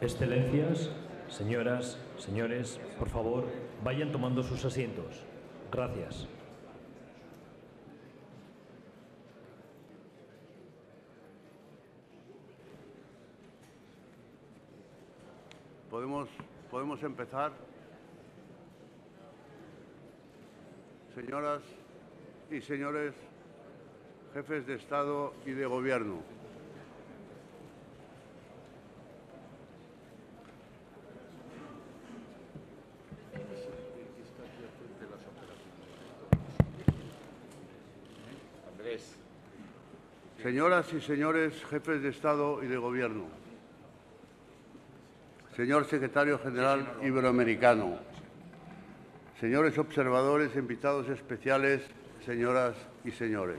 Excelencias, señoras, señores, por favor, vayan tomando sus asientos. Gracias. ¿Podemos, podemos empezar? Señoras y señores jefes de Estado y de Gobierno, Señoras y señores jefes de Estado y de Gobierno, señor secretario general iberoamericano, señores observadores, invitados especiales, señoras y señores.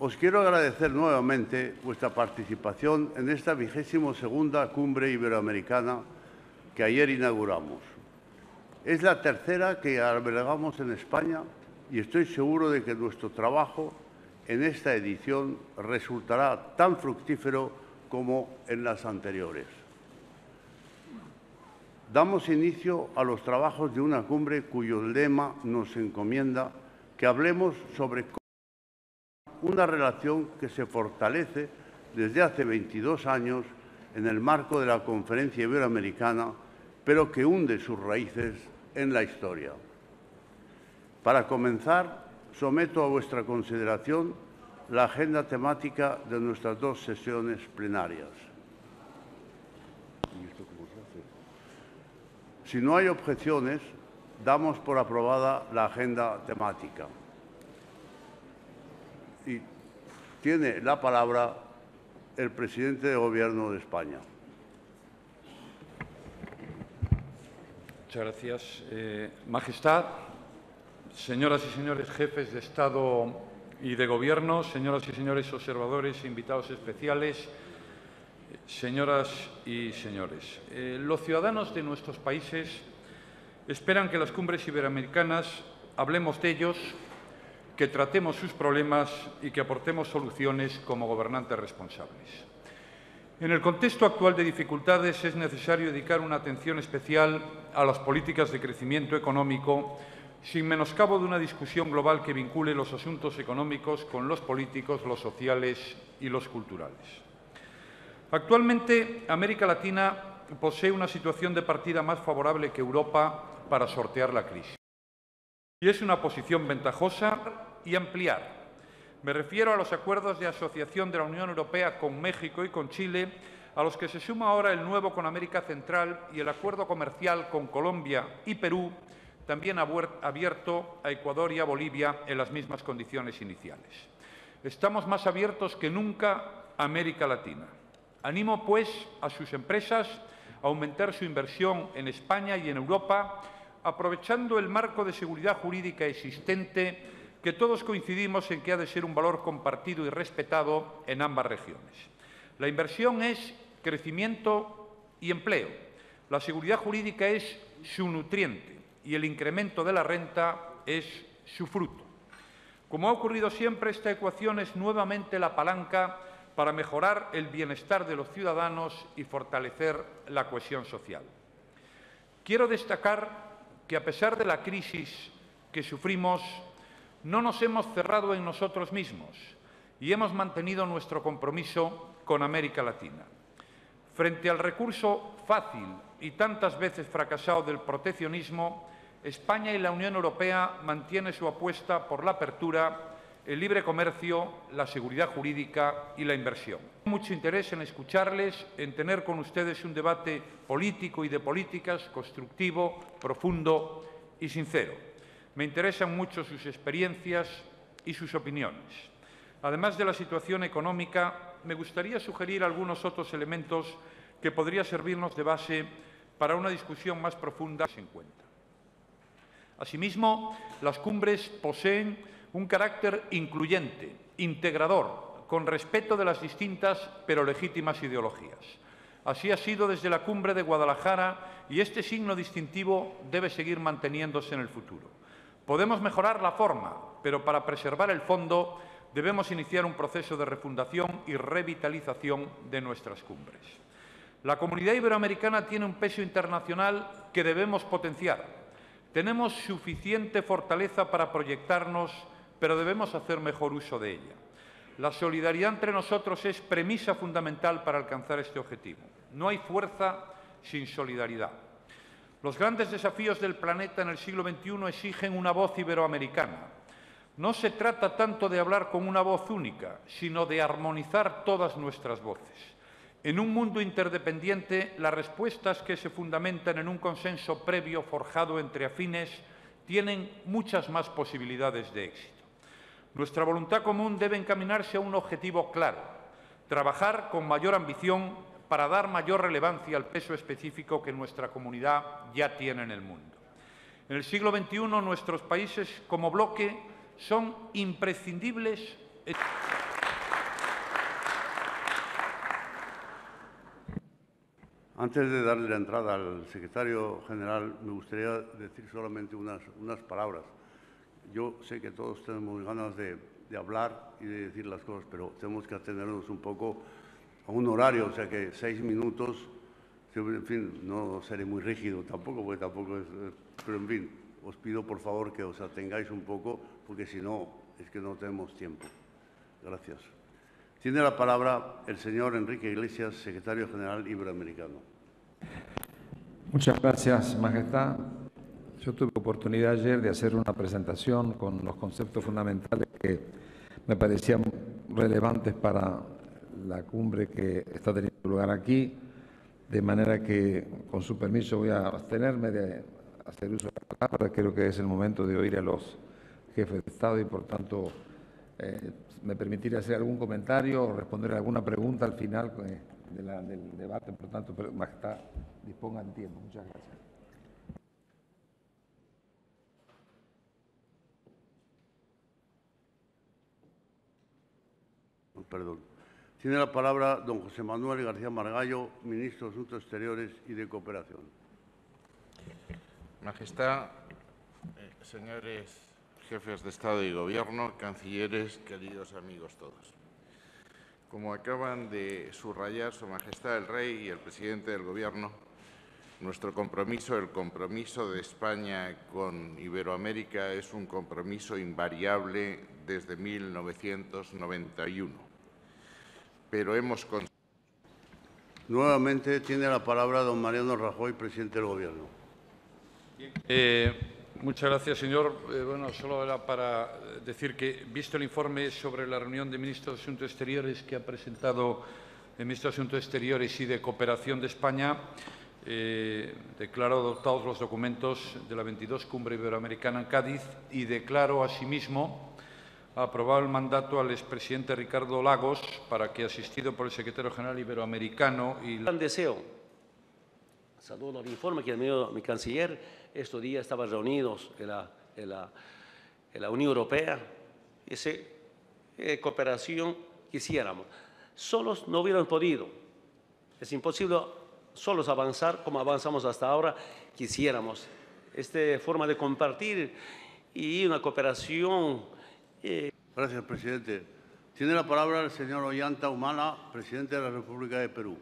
Os quiero agradecer nuevamente vuestra participación en esta vigésimo segunda cumbre iberoamericana que ayer inauguramos. Es la tercera que albergamos en España y estoy seguro de que nuestro trabajo en esta edición resultará tan fructífero como en las anteriores. Damos inicio a los trabajos de una cumbre cuyo lema nos encomienda que hablemos sobre una relación que se fortalece desde hace 22 años en el marco de la Conferencia Iberoamericana, pero que hunde sus raíces en la historia. Para comenzar, someto a vuestra consideración la agenda temática de nuestras dos sesiones plenarias. Si no hay objeciones, damos por aprobada la agenda temática. Y tiene la palabra el presidente de Gobierno de España. Muchas gracias. Eh, Majestad, señoras y señores jefes de Estado y de Gobierno, señoras y señores observadores e invitados especiales, señoras y señores. Eh, los ciudadanos de nuestros países esperan que las cumbres iberoamericanas hablemos de ellos, que tratemos sus problemas y que aportemos soluciones como gobernantes responsables. En el contexto actual de dificultades es necesario dedicar una atención especial a las políticas de crecimiento económico sin menoscabo de una discusión global que vincule los asuntos económicos con los políticos, los sociales y los culturales. Actualmente, América Latina posee una situación de partida más favorable que Europa para sortear la crisis. Y es una posición ventajosa y ampliar. Me refiero a los acuerdos de asociación de la Unión Europea con México y con Chile, a los que se suma ahora el nuevo con América Central y el acuerdo comercial con Colombia y Perú, también abierto a Ecuador y a Bolivia en las mismas condiciones iniciales. Estamos más abiertos que nunca a América Latina. Animo, pues, a sus empresas a aumentar su inversión en España y en Europa, aprovechando el marco de seguridad jurídica existente que todos coincidimos en que ha de ser un valor compartido y respetado en ambas regiones. La inversión es crecimiento y empleo. La seguridad jurídica es su nutriente y el incremento de la renta es su fruto. Como ha ocurrido siempre, esta ecuación es nuevamente la palanca para mejorar el bienestar de los ciudadanos y fortalecer la cohesión social. Quiero destacar que, a pesar de la crisis que sufrimos, no nos hemos cerrado en nosotros mismos y hemos mantenido nuestro compromiso con América Latina. Frente al recurso fácil y tantas veces fracasado del proteccionismo, España y la Unión Europea mantienen su apuesta por la apertura, el libre comercio, la seguridad jurídica y la inversión. Mucho interés en escucharles, en tener con ustedes un debate político y de políticas constructivo, profundo y sincero. Me interesan mucho sus experiencias y sus opiniones. Además de la situación económica, me gustaría sugerir algunos otros elementos que podría servirnos de base para una discusión más profunda en cuenta. Asimismo, las cumbres poseen un carácter incluyente, integrador, con respeto de las distintas pero legítimas ideologías. Así ha sido desde la cumbre de Guadalajara y este signo distintivo debe seguir manteniéndose en el futuro. Podemos mejorar la forma, pero para preservar el fondo debemos iniciar un proceso de refundación y revitalización de nuestras cumbres. La comunidad iberoamericana tiene un peso internacional que debemos potenciar tenemos suficiente fortaleza para proyectarnos, pero debemos hacer mejor uso de ella. La solidaridad entre nosotros es premisa fundamental para alcanzar este objetivo. No hay fuerza sin solidaridad. Los grandes desafíos del planeta en el siglo XXI exigen una voz iberoamericana. No se trata tanto de hablar con una voz única, sino de armonizar todas nuestras voces. En un mundo interdependiente, las respuestas que se fundamentan en un consenso previo forjado entre afines tienen muchas más posibilidades de éxito. Nuestra voluntad común debe encaminarse a un objetivo claro, trabajar con mayor ambición para dar mayor relevancia al peso específico que nuestra comunidad ya tiene en el mundo. En el siglo XXI, nuestros países como bloque son imprescindibles. Antes de darle la entrada al secretario general, me gustaría decir solamente unas, unas palabras. Yo sé que todos tenemos ganas de, hablar y de decir las cosas, pero tenemos que atendernos un poco a un horario, o sea que seis minutos, en fin, no seré muy rígido tampoco, porque tampoco es... Pero en fin, os pido por favor que os atengáis un poco, porque si no, es que no tenemos tiempo. Gracias. Tiene la palabra el señor Enrique Iglesias, secretario general iberoamericano. Muchas gracias, Majestad. Yo tuve oportunidad ayer de hacer una presentación con los conceptos fundamentales que me parecían relevantes para la cumbre que está teniendo lugar aquí, de manera que, con su permiso, voy a abstenerme de hacer uso de la palabra. Creo que es el momento de oír a los jefes de Estado y, por tanto, eh, me permitiré hacer algún comentario o responder alguna pregunta al final eh, del debate. Por tanto, Majestad, disponga de tiempo. Muchas gracias. Perdón. Tiene la palabra don José Manuel García Margallo, ministro de Asuntos Exteriores y de Cooperación. Majestad, eh, señores jefes de Estado y Gobierno, cancilleres, queridos amigos todos. Como acaban de subrayar Su Majestad el Rey y el presidente del Gobierno, nuestro compromiso, el compromiso de España con Iberoamérica, es un compromiso invariable desde 1991. Pero hemos Nuevamente tiene la palabra don Mariano Rajoy, presidente del Gobierno. Eh, Muchas gracias, señor. Eh, bueno, solo era para decir que, visto el informe sobre la reunión de ministros de Asuntos Exteriores que ha presentado el ministro de Asuntos Exteriores y de Cooperación de España, eh, declaro adoptados los documentos de la 22 Cumbre Iberoamericana en Cádiz y declaro asimismo aprobado el mandato al expresidente Ricardo Lagos para que, asistido por el secretario general iberoamericano y... Gran deseo. Saludo el informe que envió mi canciller estos días estaban reunidos en la, Unión Europea, esa eh, cooperación quisiéramos. Solos no hubieran podido. Es imposible solos avanzar como avanzamos hasta ahora, quisiéramos. Esta forma de compartir y una cooperación eh, Gracias, presidente. Tiene la palabra el señor Ollanta Humala, presidente de la República de Perú.